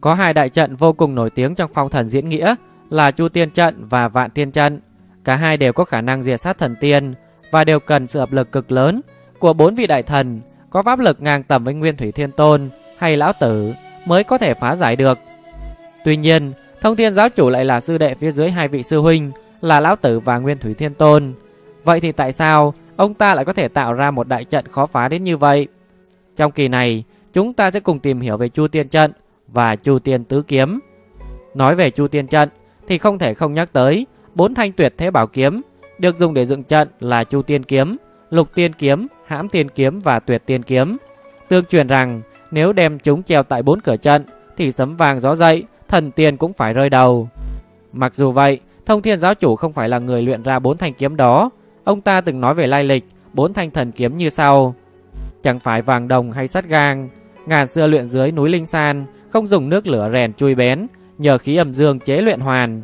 Có hai đại trận vô cùng nổi tiếng trong phong thần diễn nghĩa là Chu Tiên trận và Vạn Tiên trận. Cả hai đều có khả năng diệt sát thần tiên và đều cần sự hợp lực cực lớn của bốn vị đại thần có pháp lực ngang tầm với Nguyên Thủy Thiên Tôn hay Lão Tử mới có thể phá giải được. Tuy nhiên, Thông Thiên giáo chủ lại là sư đệ phía dưới hai vị sư huynh là Lão Tử và Nguyên Thủy Thiên Tôn. Vậy thì tại sao ông ta lại có thể tạo ra một đại trận khó phá đến như vậy? Trong kỳ này, chúng ta sẽ cùng tìm hiểu về Chu Tiên trận và Chu Tiên tứ kiếm. Nói về Chu Tiên trận thì không thể không nhắc tới bốn thanh tuyệt thế bảo kiếm được dùng để dựng trận là Chu Tiên kiếm, Lục Tiên kiếm, Hãm Tiên kiếm và Tuyệt Tiên kiếm. Tương truyền rằng nếu đem chúng treo tại bốn cửa trận thì sấm vàng gió dậy, thần tiên cũng phải rơi đầu. Mặc dù vậy, Thông Thiên giáo chủ không phải là người luyện ra bốn thanh kiếm đó. Ông ta từng nói về lai lịch bốn thanh thần kiếm như sau: Chẳng phải vàng đồng hay sắt gang, ngàn xưa luyện dưới núi Linh San, không dùng nước lửa rèn chui bén, nhờ khí âm dương chế luyện hoàn.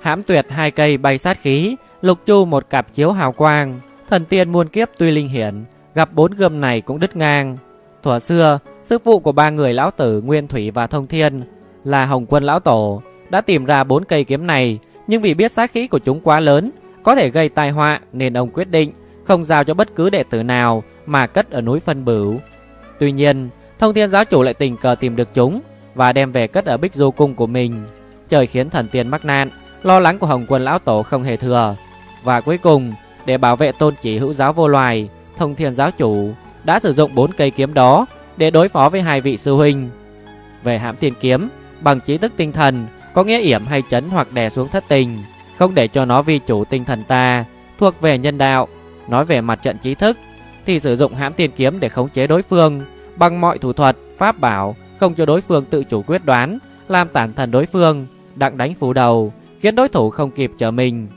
Hãm tuyệt hai cây bay sát khí, lục chu một cặp chiếu hào quang, thần tiên muôn kiếp tuy linh hiển, gặp bốn gươm này cũng đứt ngang. Thuở xưa, sư phụ của ba người lão tử Nguyên Thủy và Thông Thiên là Hồng Quân lão tổ đã tìm ra bốn cây kiếm này, nhưng vì biết sát khí của chúng quá lớn, có thể gây tai họa nên ông quyết định không giao cho bất cứ đệ tử nào mà cất ở núi Phân Bửu. Tuy nhiên, Thông Thiên giáo chủ lại tình cờ tìm được chúng và đem về cất ở Bích Du cung của mình. Trời khiến thần tiên mắc nạn, lo lắng của Hồng Quân lão tổ không hề thừa. Và cuối cùng, để bảo vệ tôn chỉ hữu giáo vô loài, Thông Thiên giáo chủ đã sử dụng bốn cây kiếm đó để đối phó với hai vị sư huynh. Về hãm tiền kiếm, bằng trí thức tinh thần, có nghĩa yểm hay chấn hoặc đè xuống thất tình, không để cho nó vi chủ tinh thần ta, thuộc về nhân đạo. Nói về mặt trận trí thức, thì sử dụng hãm tiền kiếm để khống chế đối phương bằng mọi thủ thuật, pháp bảo, không cho đối phương tự chủ quyết đoán, làm tản thần đối phương, đặng đánh phủ đầu, khiến đối thủ không kịp trở mình.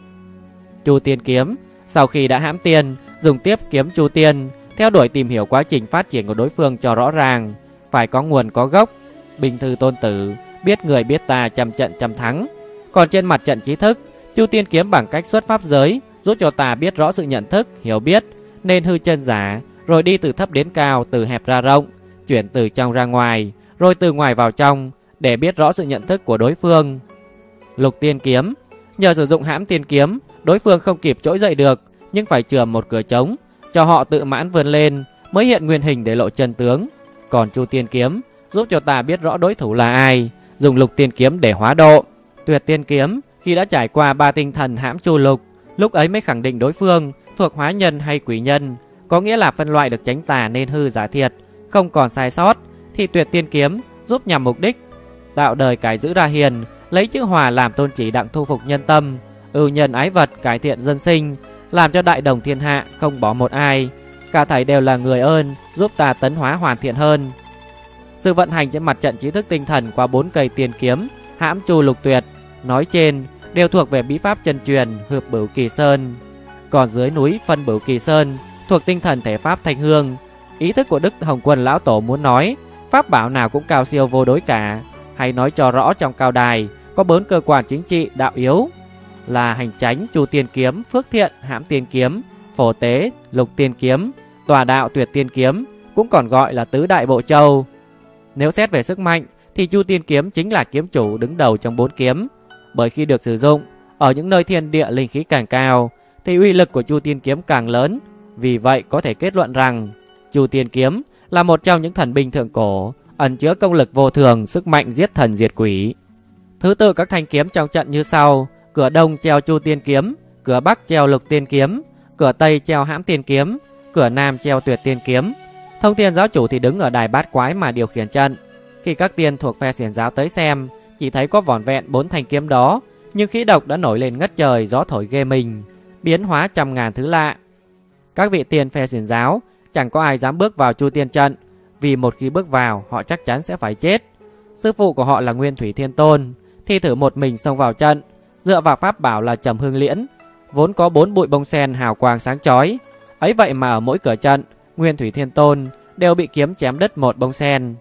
Chu Tiên kiếm, sau khi đã hãm tiên, dùng tiếp kiếm Chu Tiên, theo đuổi tìm hiểu quá trình phát triển của đối phương cho rõ ràng, phải có nguồn có gốc. Bình thư tôn tử, biết người biết ta trăm trận trăm thắng. Còn trên mặt trận trí thức, Chu Tiên kiếm bằng cách xuất pháp giới, giúp cho ta biết rõ sự nhận thức, hiểu biết, nên hư chân giả, rồi đi từ thấp đến cao, từ hẹp ra rộng, chuyển từ trong ra ngoài, rồi từ ngoài vào trong để biết rõ sự nhận thức của đối phương. Lục Tiên kiếm, nhờ sử dụng hãm tiên kiếm, đối phương không kịp trỗi dậy được, nhưng phải chừa một cửa trống, cho họ tự mãn vươn lên mới hiện nguyên hình để lộ chân tướng. Còn Chu Tiên kiếm giúp cho ta biết rõ đối thủ là ai, dùng Lục Tiên kiếm để hóa độ. Tuyệt Tiên kiếm khi đã trải qua ba tinh thần hãm chu lục, lúc ấy mới khẳng định đối phương thuộc hóa nhân hay quỷ nhân, có nghĩa là phân loại được tránh tà nên hư giả thiệt, không còn sai sót, thì tuyệt tiên kiếm giúp nhằm mục đích tạo đời cải giữ ra hiền, lấy chữ hòa làm tôn chỉ đặng thu phục nhân tâm, ưu nhân ái vật cải thiện dân sinh, làm cho đại đồng thiên hạ không bỏ một ai, cả thảy đều là người ơn, giúp ta tấn hóa hoàn thiện hơn. Sự vận hành trên mặt trận trí thức tinh thần qua bốn cây tiền kiếm, hãm chu lục tuyệt, nói trên đều thuộc về bí pháp chân truyền hợp bửu kỳ sơn. Còn dưới núi phân bửu kỳ sơn thuộc tinh thần thể pháp thanh hương, ý thức của Đức Hồng Quân lão tổ muốn nói, pháp bảo nào cũng cao siêu vô đối cả, hay nói cho rõ trong cao đài có bốn cơ quan chính trị đạo yếu là hành chánh, chu tiên kiếm, phước thiện, hãm tiên kiếm, phổ tế, lục tiên kiếm, tòa đạo tuyệt tiên kiếm, cũng còn gọi là tứ đại bộ châu. Nếu xét về sức mạnh thì chu tiên kiếm chính là kiếm chủ đứng đầu trong bốn kiếm, bởi khi được sử dụng ở những nơi thiên địa linh khí càng cao thì uy lực của chu tiên kiếm càng lớn. Vì vậy có thể kết luận rằng chu tiên kiếm là một trong những thần binh thượng cổ ẩn chứa công lực vô thường, sức mạnh giết thần diệt quỷ. Thứ tự các thanh kiếm trong trận như sau: cửa đông treo Chu Tiên kiếm, cửa bắc treo Lục Tiên kiếm, cửa tây treo Hãm Tiên kiếm, cửa nam treo Tuyệt Tiên kiếm. Thông Thiên giáo chủ thì đứng ở đài bát quái mà điều khiển trận. Khi các tiên thuộc phe xiển giáo tới xem, chỉ thấy có vỏn vẹn bốn thanh kiếm đó, nhưng khí độc đã nổi lên ngất trời, gió thổi ghê mình, biến hóa trăm ngàn thứ lạ. Các vị tiên phe xiển giáo chẳng có ai dám bước vào Chu Tiên trận, vì một khi bước vào họ chắc chắn sẽ phải chết. Sư phụ của họ là Nguyên Thủy Thiên Tôn, thi thử một mình xông vào trận, dựa vào pháp bảo là Trầm Hương Liễn, vốn có bốn bụi bông sen hào quang sáng chói. Ấy vậy mà ở mỗi cửa trận, Nguyên Thủy Thiên Tôn đều bị kiếm chém đứt một bông sen.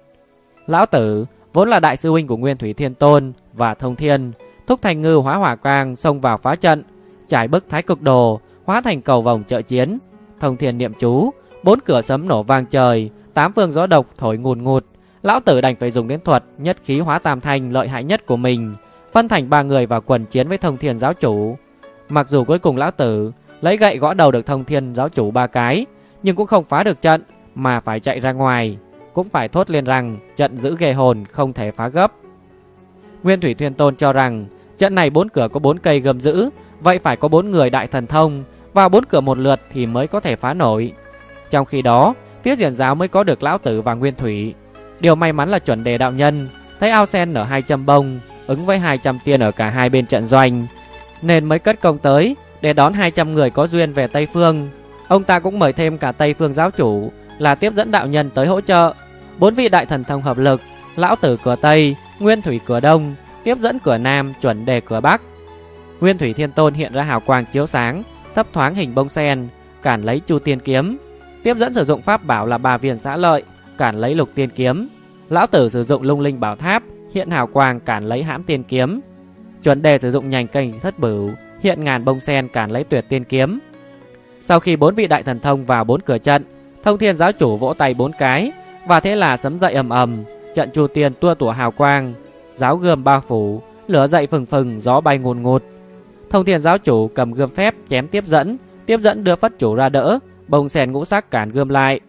Lão tử vốn là đại sư huynh của Nguyên Thủy Thiên Tôn và Thông Thiên, thúc thành ngư hóa hỏa quang xông vào phá trận, trải bức thái cực đồ, hóa thành cầu vòng trợ chiến. Thông Thiên niệm chú, bốn cửa sấm nổ vang trời, tám phương gió độc thổi ngùn ngụt, Lão tử đành phải dùng đến thuật nhất khí hóa tam thanh lợi hại nhất của mình, phân thành ba người vào quần chiến với thông thiên giáo chủ. Mặc dù cuối cùng lão tử lấy gậy gõ đầu được thông thiên giáo chủ ba cái, nhưng cũng không phá được trận mà phải chạy ra ngoài, cũng phải thốt lên rằng trận giữ ghê hồn không thể phá gấp. Nguyên Thủy Thiên Tôn cho rằng trận này bốn cửa có bốn cây gầm giữ, vậy phải có bốn người đại thần thông vào bốn cửa một lượt thì mới có thể phá nổi. Trong khi đó, phía diễn giáo mới có được lão tử và Nguyên Thủy. Điều may mắn là chuẩn đề đạo nhân thấy ao sen nở 200 bông, ứng với 200 tiên ở cả hai bên trận doanh, nên mới cất công tới để đón 200 người có duyên về Tây Phương. Ông ta cũng mời thêm cả Tây Phương giáo chủ là tiếp dẫn đạo nhân tới hỗ trợ. Bốn vị đại thần thông hợp lực, lão tử cửa Tây, Nguyên Thủy cửa Đông, tiếp dẫn cửa Nam, chuẩn đề cửa Bắc. Nguyên Thủy Thiên Tôn hiện ra hào quang chiếu sáng, thấp thoáng hình bông sen, cản lấy Chu Tiên kiếm. Tiếp dẫn sử dụng pháp bảo là bà viên xã lợi, cản lấy Lục Tiên kiếm. Lão tử sử dụng lung linh bảo tháp, hiện hào quang cản lấy hãm tiên kiếm. Chuẩn đề sử dụng nhành cành thất bửu, hiện ngàn bông sen cản lấy tuyệt tiên kiếm. Sau khi bốn vị đại thần thông vào bốn cửa trận, thông thiên giáo chủ vỗ tay bốn cái, và thế là sấm dậy ầm ầm, trận chu tiên tua tủa hào quang, giáo gươm bao phủ, lửa dậy phừng phừng, gió bay ngùn ngụt. Thông thiên giáo chủ cầm gươm phép chém tiếp dẫn, tiếp dẫn đưa phất chủ ra đỡ, bông sen ngũ sắc cản gươm lại.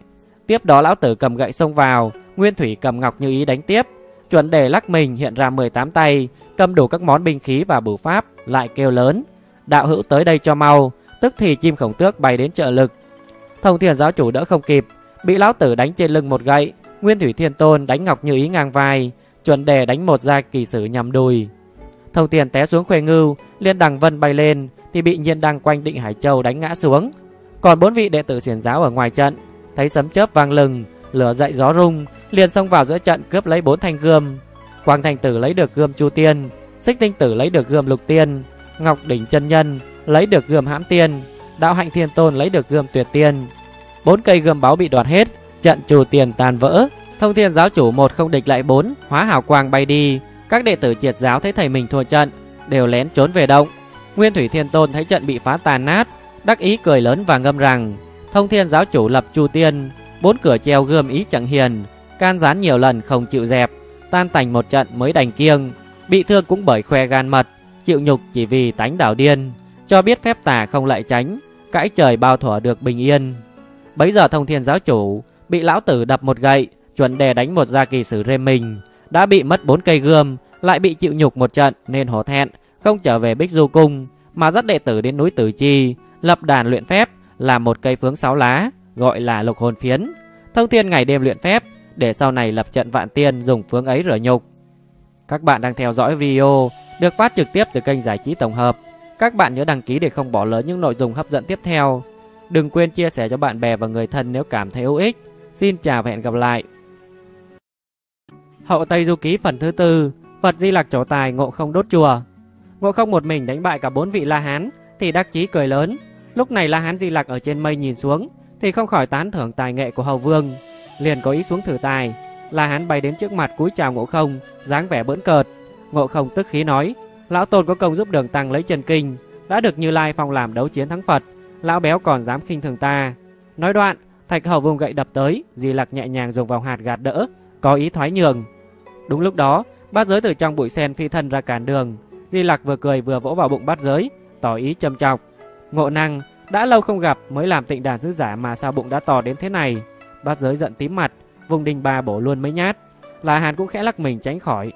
Tiếp đó lão tử cầm gậy xông vào, Nguyên Thủy cầm ngọc như ý đánh tiếp, chuẩn đề lắc mình hiện ra 18 tay, cầm đủ các món binh khí và bửu pháp, lại kêu lớn: "Đạo hữu tới đây cho mau!" Tức thì chim khổng tước bay đến trợ lực. Thông thiền giáo chủ đỡ không kịp, bị lão tử đánh trên lưng một gậy, Nguyên Thủy Thiên Tôn đánh ngọc như ý ngang vai, chuẩn đề đánh một gia kỳ sử nhằm đùi. Thông thiền té xuống khuê ngưu, liên đằng vân bay lên thì bị nhiên đăng quanh định Hải Châu đánh ngã xuống. Còn bốn vị đệ tử xiển giáo ở ngoài trận, thấy sấm chớp vang lừng, lửa dậy gió rung, liền xông vào giữa trận cướp lấy bốn thanh gươm. Quang Thành Tử lấy được gươm Chu Tiên, Xích Tinh Tử lấy được gươm Lục Tiên, Ngọc Đỉnh Chân Nhân lấy được gươm Hãm Tiên, Đạo Hạnh Thiên Tôn lấy được gươm Tuyệt Tiên. Bốn cây gươm báu bị đoạt hết, trận Chu Tiên tan vỡ. Thông Thiên giáo chủ một không địch lại bốn, hóa hào quang bay đi. Các đệ tử triệt giáo thấy thầy mình thua trận, đều lén trốn về động. Nguyên Thủy Thiên Tôn thấy trận bị phá tàn nát, đắc ý cười lớn và ngâm rằng: Thông Thiên giáo chủ lập Chu Tiên, bốn cửa treo gươm ý chẳng hiền, can gián nhiều lần không chịu dẹp, tan tành một trận mới đành kiêng, bị thương cũng bởi khoe gan mật, chịu nhục chỉ vì tánh đảo điên, cho biết phép tà không lại tránh, cãi trời bao thỏa được bình yên. Bấy giờ thông thiên giáo chủ bị lão tử đập một gậy, chuẩn đề đánh một gia kỳ sử rêm mình, đã bị mất bốn cây gươm, lại bị chịu nhục một trận nên hổ thẹn, không trở về Bích Du cung mà dắt đệ tử đến núi Tử Chi, lập đàn luyện phép, làm một cây phướng sáu lá, gọi là Lục Hồn Phiến. Thông thiên ngày đêm luyện phép, để sau này lập trận vạn tiên dùng phướng ấy rửa nhục. Các bạn đang theo dõi video được phát trực tiếp từ kênh giải trí tổng hợp. Các bạn nhớ đăng ký để không bỏ lỡ những nội dung hấp dẫn tiếp theo. Đừng quên chia sẻ cho bạn bè và người thân nếu cảm thấy hữu ích. Xin chào và hẹn gặp lại. Hậu Tây Du Ký phần thứ tư Phật Di Lặc trổ tài ngộ không đốt chùa Ngộ không một mình đánh bại cả bốn vị La Hán Thì đắc chí cười lớn Lúc này La Hán Di Lặc ở trên mây nhìn xuống Thì không khỏi tán thưởng tài nghệ của Hầu Vương liền có ý xuống thử tài. La Hán bay đến trước mặt cúi chào Ngộ Không, dáng vẻ bỡn cợt. Ngộ Không tức khí nói: "Lão Tôn có công giúp Đường Tăng lấy chân kinh, đã được Như Lai phong làm đấu chiến thắng Phật, lão béo còn dám khinh thường ta." Nói đoạn, Thạch Hầu vương gậy đập tới, Di Lặc nhẹ nhàng dùng vòng hạt gạt đỡ, có ý thoái nhường. Đúng lúc đó, bát giới từ trong bụi sen phi thân ra cản đường, Di Lặc vừa cười vừa vỗ vào bụng bát giới, tỏ ý châm chọc. Ngộ năng, đã lâu không gặp mới làm tịnh đàn sứ giả mà sao bụng đã to đến thế này. Bát giới giận tím mặt, vùng đình ba bổ luôn mấy nhát. Là Hàn cũng khẽ lắc mình tránh khỏi.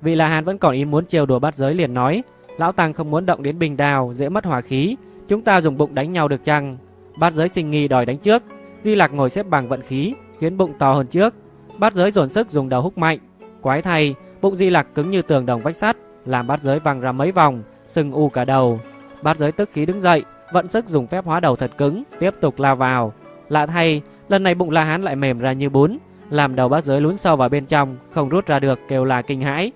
Vì là Hàn vẫn còn ý muốn trêu đùa bát giới liền nói, lão tăng không muốn động đến bình đào, dễ mất hòa khí, chúng ta dùng bụng đánh nhau được chăng? Bát giới sinh nghi đòi đánh trước, Di Lạc ngồi xếp bằng vận khí, khiến bụng to hơn trước. Bát giới dồn sức dùng đầu húc mạnh, quái thay, bụng Di Lạc cứng như tường đồng vách sắt, làm bát giới văng ra mấy vòng, sưng u cả đầu. Bát giới tức khí đứng dậy, vận sức dùng phép hóa đầu thật cứng, tiếp tục lao vào. Lạ thay, lần này bụng La Hán lại mềm ra như bún, làm đầu bát giới lún sâu vào bên trong, không rút ra được kêu là kinh hãi.